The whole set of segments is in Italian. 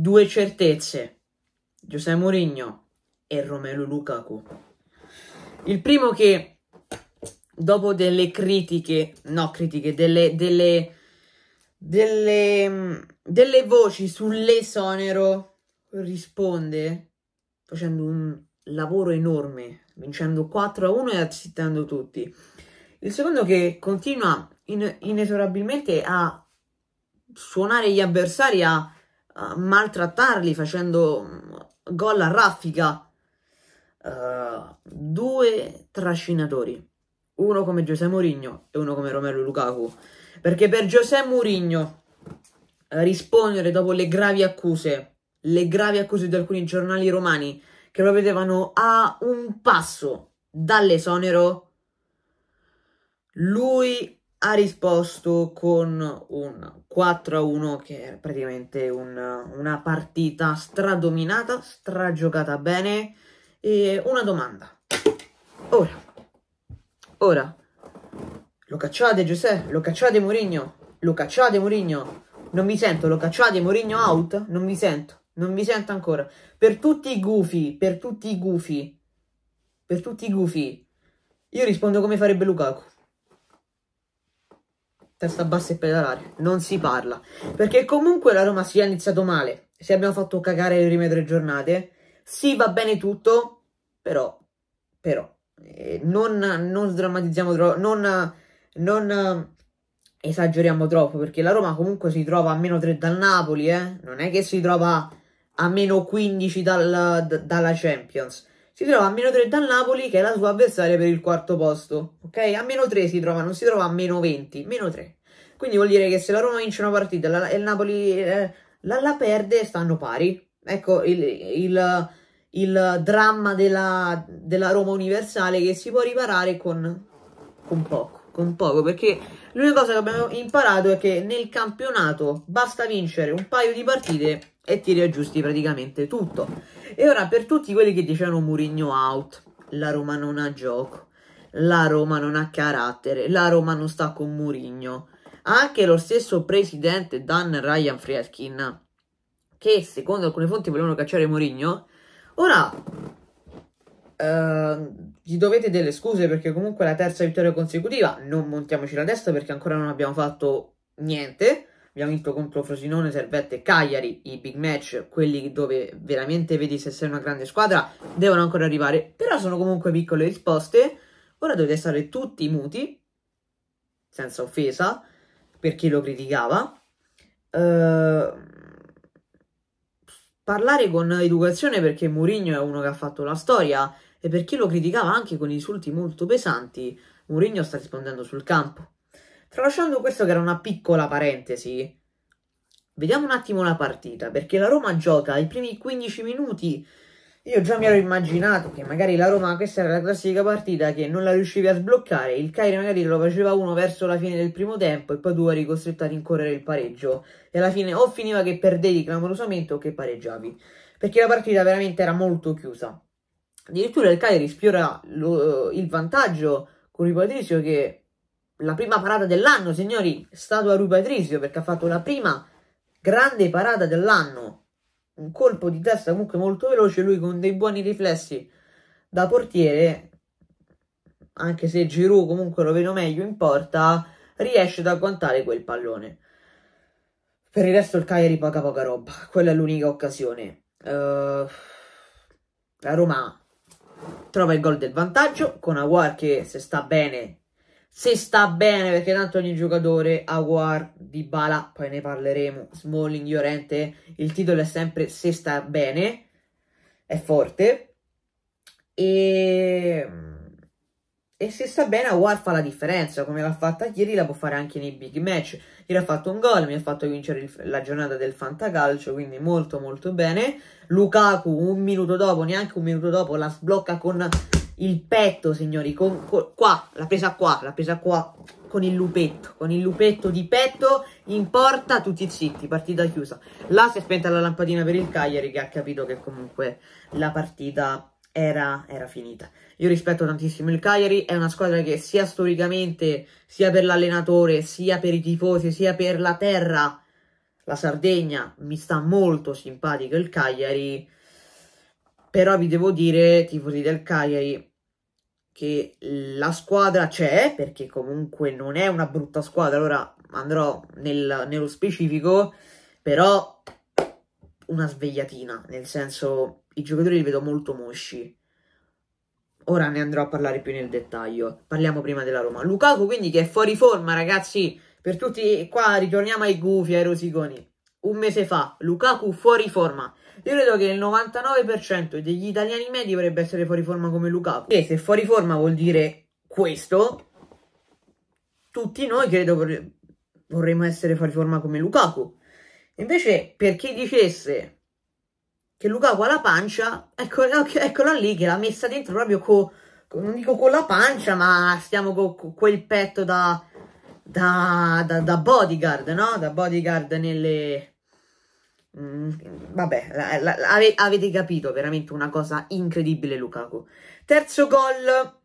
due certezze, Giuseppe Mourinho e Romelu Lukaku. Il primo che dopo delle critiche, no critiche, delle, delle, delle, delle voci sull'esonero risponde facendo un lavoro enorme, vincendo 4 a 1 e azzittando tutti. Il secondo che continua in, inesorabilmente a suonare gli avversari, a, a maltrattarli facendo gol a raffica. Uh, due trascinatori, uno come Giuseppe Mourinho e uno come Romero Lukaku. Perché per Giuseppe Mourinho rispondere dopo le gravi accuse, le gravi accuse di alcuni giornali romani che lo vedevano a un passo dall'esonero, lui ha risposto con un 4 a 1 che è praticamente un, una partita stradominata, stragiocata bene. E una domanda. Ora, ora, lo cacciate Giuseppe? Lo cacciate Mourinho? Lo cacciate Mourinho? Non mi sento, lo cacciate Mourinho out? Non mi sento, non mi sento ancora. Per tutti i gufi, per tutti i gufi, per tutti i gufi, io rispondo come farebbe Lukaku testa bassa e pedalare, non si parla. Perché comunque la Roma si è iniziato male, se abbiamo fatto cagare le prime tre giornate, sì va bene tutto, però, però, eh, non, non sdrammatizziamo troppo, non, non eh, esageriamo troppo, perché la Roma comunque si trova a meno 3 dal Napoli, eh? non è che si trova a meno 15 dal, d- dalla Champions si trova a meno 3 dal Napoli che è la sua avversaria per il quarto posto, ok? A meno 3 si trova, non si trova a meno 20, meno 3. Quindi vuol dire che se la Roma vince una partita e il Napoli eh, la, la, perde, stanno pari. Ecco il, il, il dramma della, della, Roma universale che si può riparare con, con poco, con poco, perché l'unica cosa che abbiamo imparato è che nel campionato basta vincere un paio di partite e ti riaggiusti praticamente tutto. E ora per tutti quelli che dicevano Murigno out, la Roma non ha gioco, la Roma non ha carattere, la Roma non sta con Murigno. Anche lo stesso presidente Dan Ryan Friedkin, che secondo alcune fonti volevano cacciare Murigno, ora uh, gli dovete delle scuse perché comunque la terza vittoria consecutiva, non montiamoci la testa perché ancora non abbiamo fatto niente. Abbiamo vinto contro Frosinone, Servette e Cagliari, i big match, quelli dove veramente vedi se sei una grande squadra, devono ancora arrivare, però sono comunque piccole risposte, ora dovete stare tutti muti, senza offesa, per chi lo criticava, uh, parlare con educazione perché Mourinho è uno che ha fatto la storia e per chi lo criticava anche con insulti molto pesanti, Mourinho sta rispondendo sul campo. Tralasciando questo che era una piccola parentesi, vediamo un attimo la partita, perché la Roma gioca i primi 15 minuti. Io già mi ero immaginato che magari la Roma, questa era la classica partita che non la riuscivi a sbloccare, il Caire magari lo faceva uno verso la fine del primo tempo e poi tu eri costretto a rincorrere il pareggio e alla fine o finiva che perdevi clamorosamente o che pareggiavi, perché la partita veramente era molto chiusa. Addirittura il Cagliari sfiora lo, il vantaggio con il Patrizio che la prima parata dell'anno, signori, stato a Rui Patrizio perché ha fatto la prima grande parata dell'anno. Un colpo di testa comunque molto veloce, lui con dei buoni riflessi da portiere, anche se Giroud comunque lo vedo meglio in porta, riesce ad agguantare quel pallone. Per il resto il Cagliari paga poca roba, quella è l'unica occasione. Uh, la Roma trova il gol del vantaggio con Aguar che se sta bene se sta bene, perché tanto ogni giocatore, Aguar, Dybala, poi ne parleremo, Smalling, Llorente, il titolo è sempre se sta bene, è forte, e, e se sta bene Aguar fa la differenza, come l'ha fatta ieri, la può fare anche nei big match, ieri ha fatto un gol, mi ha fatto vincere il, la giornata del fantacalcio, quindi molto molto bene, Lukaku un minuto dopo, neanche un minuto dopo, la sblocca con il petto, signori, con, con, qua, l'ha presa qua, l'ha presa qua, con il lupetto, con il lupetto di petto, in porta, tutti zitti, partita chiusa. Là si è spenta la lampadina per il Cagliari che ha capito che comunque la partita era, era finita. Io rispetto tantissimo il Cagliari, è una squadra che sia storicamente, sia per l'allenatore, sia per i tifosi, sia per la terra, la Sardegna, mi sta molto simpatico il Cagliari, però vi devo dire, tifosi del Cagliari, che la squadra c'è, perché comunque non è una brutta squadra, ora andrò nel, nello specifico, però una svegliatina, nel senso i giocatori li vedo molto mosci. Ora ne andrò a parlare più nel dettaglio. Parliamo prima della Roma. Lukaku quindi che è fuori forma, ragazzi, per tutti qua ritorniamo ai gufi, ai rosiconi. Un mese fa, Lukaku fuori forma. Io credo che il 99% degli italiani medi dovrebbe essere fuori forma come Lukaku. E se fuori forma vuol dire questo, tutti noi credo vorremmo essere fuori forma come Lukaku. Invece, per chi dicesse che Lukaku ha la pancia, ecco, eccola lì che l'ha messa dentro proprio con, non dico con la pancia, ma stiamo con, con quel petto da, da, da, da bodyguard, no? Da bodyguard nelle Mm, vabbè, la, la, ave, avete capito, veramente una cosa incredibile Lukaku. Terzo gol.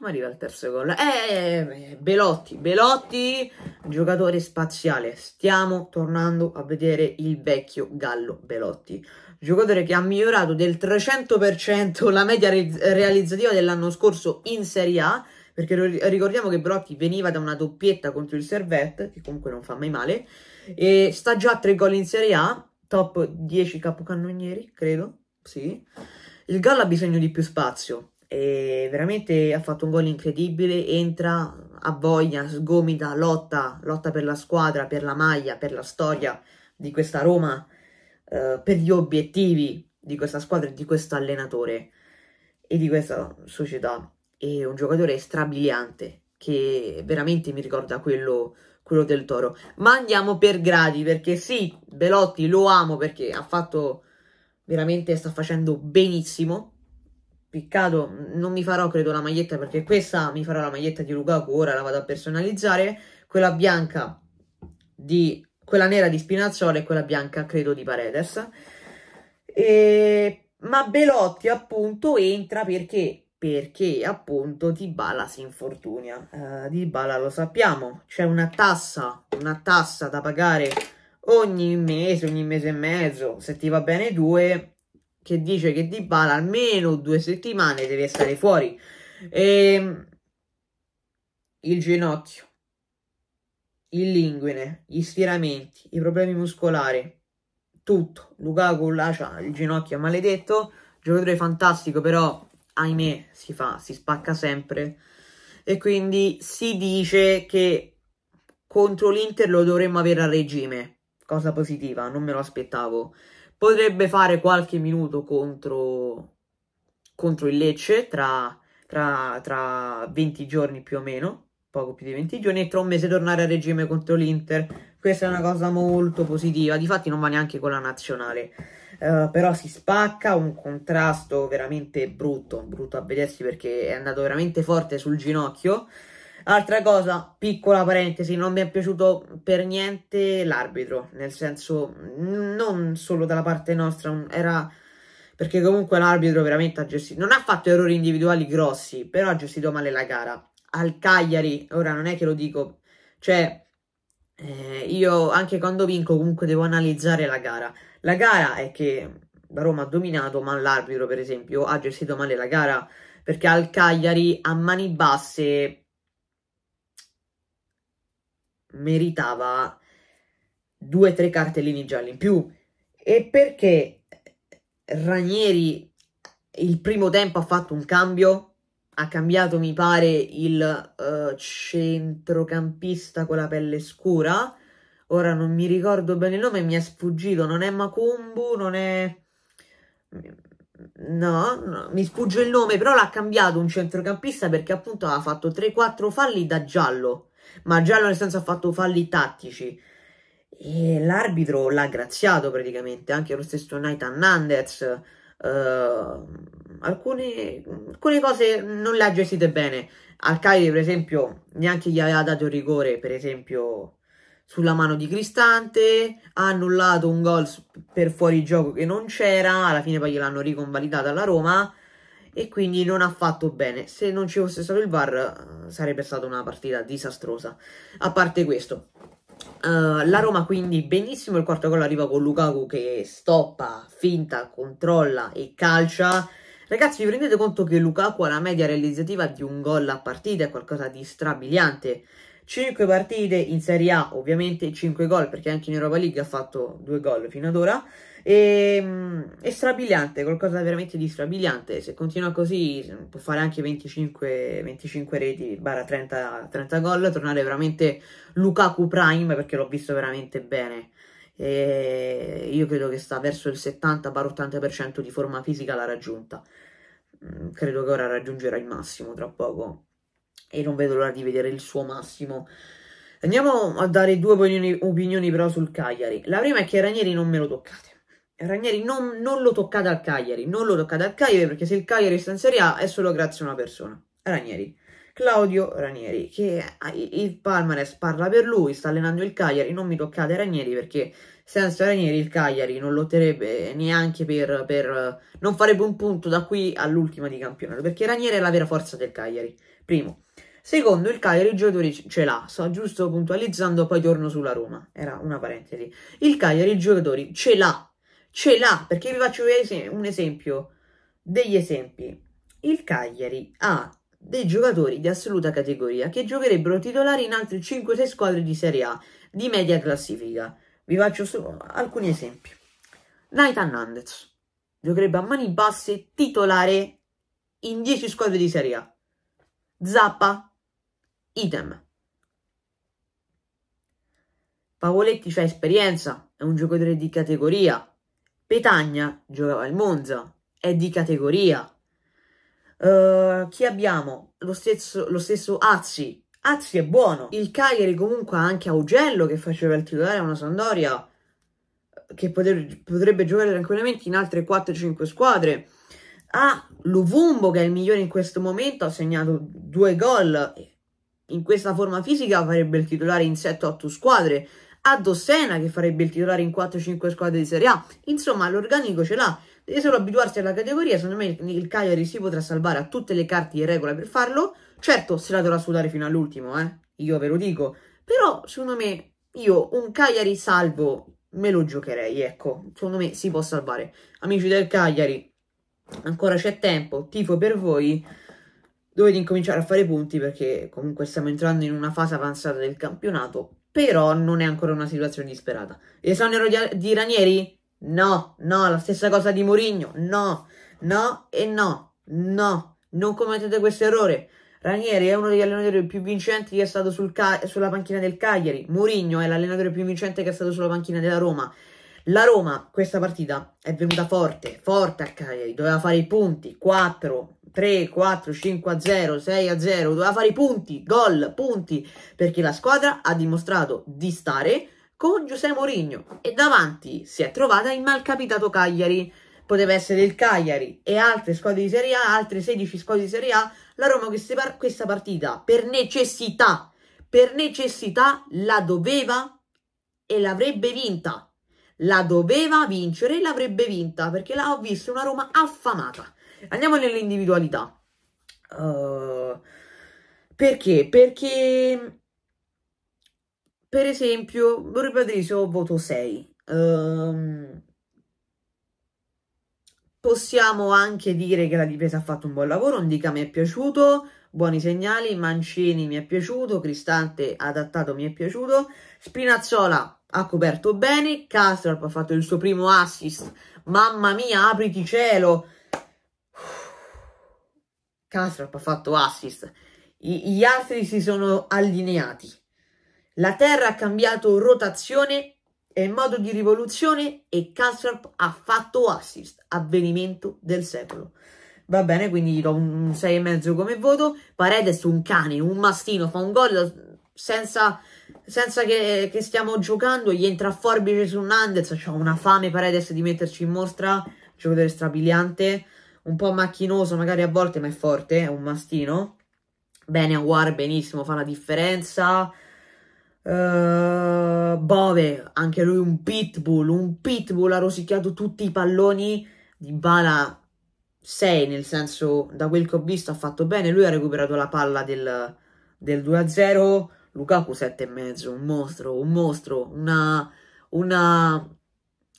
Come arriva il terzo gol? Eh, Belotti, Belotti, giocatore spaziale. Stiamo tornando a vedere il vecchio Gallo Belotti. Giocatore che ha migliorato del 300% la media re realizzativa dell'anno scorso in Serie A perché ricordiamo che Belotti veniva da una doppietta contro il Servette, che comunque non fa mai male, e sta già a 3 gol in Serie A, top 10 capocannonieri, credo, sì. Il Gallo ha bisogno di più spazio e veramente ha fatto un gol incredibile, entra, a voglia, sgomita, lotta, lotta per la squadra, per la maglia, per la storia di questa Roma, eh, per gli obiettivi di questa squadra e di questo allenatore e di questa società. È un giocatore strabiliante che veramente mi ricorda quello quello del Toro. Ma andiamo per gradi, perché sì, Belotti lo amo perché ha fatto veramente, sta facendo benissimo. Peccato, non mi farò credo la maglietta perché questa mi farò la maglietta di Lukaku, ora la vado a personalizzare. Quella bianca di quella nera di Spinazzola e quella bianca credo di Paredes. E... Ma Belotti appunto entra perché perché appunto Dybala si infortunia. Uh, Dybala lo sappiamo, c'è una tassa, una tassa da pagare ogni mese, ogni mese e mezzo, se ti va bene due, che dice che Dybala almeno due settimane deve stare fuori. E ehm, il ginocchio, il linguine, gli stiramenti, i problemi muscolari, tutto. Lukaku lascia il ginocchio maledetto, giocatore fantastico però ahimè, si fa, si spacca sempre. E quindi si dice che contro l'Inter lo dovremmo avere a regime. Cosa positiva, non me lo aspettavo. Potrebbe fare qualche minuto contro, contro il Lecce tra, tra, tra 20 giorni più o meno, poco più di 20 giorni, e tra un mese tornare a regime contro l'Inter. Questa è una cosa molto positiva. Difatti non va neanche con la nazionale. Uh, però si spacca, un contrasto veramente brutto, brutto a vedersi perché è andato veramente forte sul ginocchio. Altra cosa, piccola parentesi, non mi è piaciuto per niente l'arbitro, nel senso, non solo dalla parte nostra, era perché comunque l'arbitro veramente ha gestito, non ha fatto errori individuali grossi, però ha gestito male la gara. Al Cagliari, ora non è che lo dico, cioè, eh, io anche quando vinco comunque devo analizzare la gara. La gara è che la Roma ha dominato, ma l'arbitro, per esempio, ha gestito male la gara perché al Cagliari a mani basse meritava due o tre cartellini gialli in più. E perché Ranieri il primo tempo ha fatto un cambio? Ha cambiato, mi pare, il uh, centrocampista con la pelle scura ora non mi ricordo bene il nome, mi è sfuggito, non è Macumbu, non è... No, no, mi sfugge il nome, però l'ha cambiato un centrocampista perché appunto ha fatto 3-4 falli da giallo, ma giallo nel senso ha fatto falli tattici. E l'arbitro l'ha graziato praticamente, anche lo stesso Nathan Nandez. Uh, alcune, alcune cose non le ha gestite bene. Al Cagliari, per esempio, neanche gli aveva dato rigore, per esempio, sulla mano di Cristante, ha annullato un gol per fuorigioco che non c'era, alla fine poi gliel'hanno riconvalidata alla Roma e quindi non ha fatto bene. Se non ci fosse stato il VAR eh, sarebbe stata una partita disastrosa. A parte questo, Uh, la Roma quindi benissimo, il quarto gol arriva con Lukaku che stoppa, finta, controlla e calcia. Ragazzi, vi rendete conto che Lukaku ha la media realizzativa di un gol a partita, è qualcosa di strabiliante. 5 partite in Serie A, ovviamente 5 gol, perché anche in Europa League ha fatto 2 gol fino ad ora. E, ehm, è strabiliante, qualcosa veramente di strabiliante. Se continua così può fare anche 25, 25 reti, barra 30, 30 gol, tornare veramente Lukaku Prime perché l'ho visto veramente bene. E io credo che sta verso il 70-80% di forma fisica l'ha raggiunta. Mm, credo che ora raggiungerà il massimo tra poco e non vedo l'ora di vedere il suo massimo. Andiamo a dare due opinioni, opinioni però sul Cagliari. La prima è che Ranieri non me lo toccate. Ranieri non, non, lo toccate al Cagliari, non lo toccate al Cagliari perché se il Cagliari sta in Serie A è solo grazie a una persona, Ranieri. Claudio Ranieri, che il Palmares parla per lui, sta allenando il Cagliari, non mi toccate Ranieri perché senza Ranieri il Cagliari non lotterebbe neanche per, per non farebbe un punto da qui all'ultima di campionato, perché Ranieri è la vera forza del Cagliari, primo. Secondo, il Cagliari i giocatori ce l'ha, sto giusto puntualizzando, poi torno sulla Roma, era una parentesi. Il Cagliari i giocatori ce l'ha, ce l'ha, perché vi faccio un esempio, degli esempi. Il Cagliari ha dei giocatori di assoluta categoria che giocherebbero titolari in altre 5-6 squadre di Serie A di media classifica. Vi faccio solo alcuni esempi. Nathan Nandez giocherebbe a mani basse titolare in 10 squadre di Serie A. Zappa, idem. Pavoletti c'ha esperienza, è un giocatore di categoria, Petagna giocava al Monza, è di categoria. Uh, chi abbiamo? Lo stesso, lo stesso Azzi. Azzi è buono. Il Cagliari comunque ha anche Augello che faceva il titolare a una Sandoria che potrebbe, potrebbe giocare tranquillamente in altre 4-5 squadre. Ha Luvumbo che è il migliore in questo momento, ha segnato due gol. In questa forma fisica farebbe il titolare in 7-8 squadre a Dossena che farebbe il titolare in 4-5 squadre di Serie A. Insomma, l'organico ce l'ha. Deve solo abituarsi alla categoria. Secondo me il Cagliari si potrà salvare a tutte le carte in regola per farlo. Certo, se la dovrà sudare fino all'ultimo, eh. Io ve lo dico. Però, secondo me, io un Cagliari salvo me lo giocherei, ecco. Secondo me si può salvare. Amici del Cagliari, ancora c'è tempo. Tifo per voi. Dovete incominciare a fare punti perché comunque stiamo entrando in una fase avanzata del campionato però non è ancora una situazione disperata. Esonero di, di Ranieri? No, no, la stessa cosa di Mourinho, no, no e no, no, non commettete questo errore. Ranieri è uno degli allenatori più vincenti che è stato sul sulla panchina del Cagliari. Mourinho è l'allenatore più vincente che è stato sulla panchina della Roma. La Roma, questa partita, è venuta forte, forte a Cagliari, doveva fare i punti, 4, 3, 4, 5 a 0, 6 a 0, doveva fare i punti, gol, punti, perché la squadra ha dimostrato di stare con Giuseppe Mourinho e davanti si è trovata il malcapitato Cagliari. Poteva essere il Cagliari e altre squadre di Serie A, altre 16 squadre di Serie A. La Roma questa, partita per necessità, per necessità la doveva e l'avrebbe vinta. La doveva vincere e l'avrebbe vinta perché l'ho visto una Roma affamata Andiamo nelle individualità. Uh, perché? Perché, per esempio, Borre Patrizio voto 6. Uh, ehm, possiamo anche dire che la difesa ha fatto un buon lavoro, Indica mi è piaciuto, buoni segnali, Mancini mi è piaciuto, Cristante adattato mi è piaciuto, Spinazzola ha coperto bene, Castrop ha fatto il suo primo assist, mamma mia, apriti cielo, Kastrop ha fatto assist, I, gli altri si sono allineati. La Terra ha cambiato rotazione e modo di rivoluzione e Kastrop ha fatto assist, avvenimento del secolo. Va bene, quindi gli do un 6,5 come voto. Paredes un cane, un mastino, fa un gol senza, senza che, che, stiamo giocando, gli entra a forbice su Nandez, c'ha una fame Paredes di metterci in mostra, giocatore strabiliante un po' macchinoso magari a volte, ma è forte, è un mastino. Bene, Aguar benissimo, fa la differenza. Uh, Bove, anche lui un pitbull, un pitbull, ha rosicchiato tutti i palloni di Bala 6, nel senso, da quel che ho visto ha fatto bene, lui ha recuperato la palla del, del 2-0, Lukaku 7,5, un mostro, un mostro, una, una,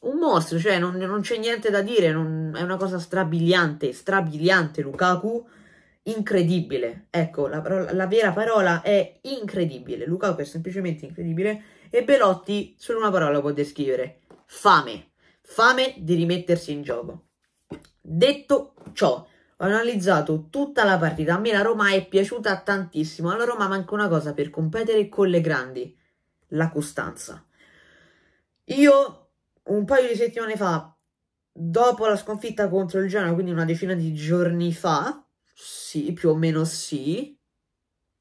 un mostro, cioè non, non c'è niente da dire, non, è una cosa strabiliante, strabiliante Lukaku, incredibile, ecco, la, parola, la vera parola è incredibile, Lukaku è semplicemente incredibile e Belotti solo una parola può descrivere, fame, fame di rimettersi in gioco. Detto ciò, ho analizzato tutta la partita. A me la Roma è piaciuta tantissimo. Alla Roma manca una cosa per competere con le grandi: la costanza. Io un paio di settimane fa, dopo la sconfitta contro il Genoa, quindi una decina di giorni fa, sì, più o meno sì,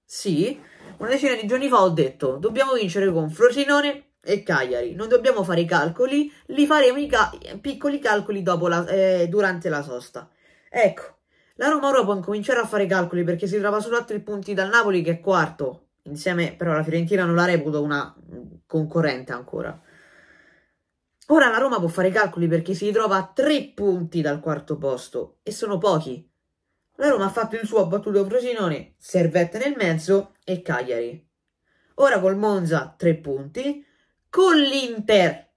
sì, una decina di giorni fa ho detto dobbiamo vincere con Frosinone e Cagliari, non dobbiamo fare i calcoli, li faremo i ca piccoli calcoli la, eh, durante la sosta. Ecco, la Roma ora può incominciare a fare calcoli perché si trova solo a tre punti dal Napoli che è quarto. Insieme però la Fiorentina non la reputo una concorrente ancora. Ora la Roma può fare calcoli perché si trova a tre punti dal quarto posto e sono pochi. La Roma ha fatto il suo, ha battuto Frosinone, Servette nel mezzo e Cagliari. Ora col Monza tre punti, con l'Inter,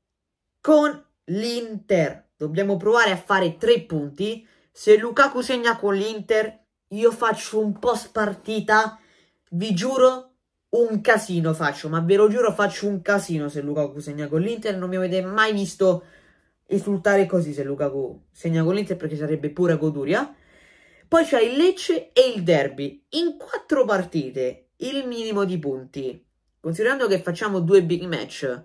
con l'Inter dobbiamo provare a fare tre punti se Lukaku segna con l'Inter, io faccio un post partita, vi giuro, un casino faccio, ma ve lo giuro faccio un casino se Lukaku segna con l'Inter, non mi avete mai visto esultare così se Lukaku segna con l'Inter perché sarebbe pura goduria. Poi c'è il Lecce e il Derby, in quattro partite, il minimo di punti. Considerando che facciamo due big match,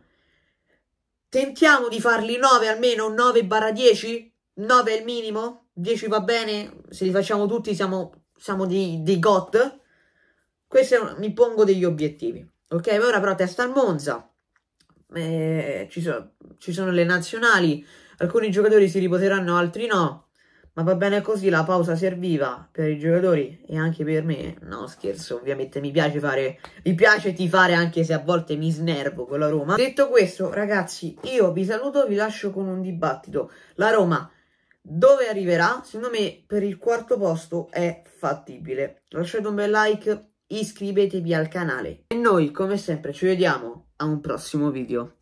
tentiamo di farli 9 almeno, 9-10? 9 è il minimo? 10 va bene, se li facciamo tutti siamo, siamo dei GOT. Questo mi pongo degli obiettivi. Ok, ora però testa al Monza. Eh, ci, so, ci sono le nazionali, alcuni giocatori si riposeranno, altri no. Ma va bene così, la pausa serviva per i giocatori e anche per me. No, scherzo, ovviamente mi piace fare, mi piace tifare anche se a volte mi snervo con la Roma. Detto questo, ragazzi, io vi saluto, vi lascio con un dibattito. La Roma dove arriverà? Secondo me per il quarto posto è fattibile. Lasciate un bel like, iscrivetevi al canale. E noi come sempre ci vediamo a un prossimo video.